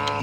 Oh,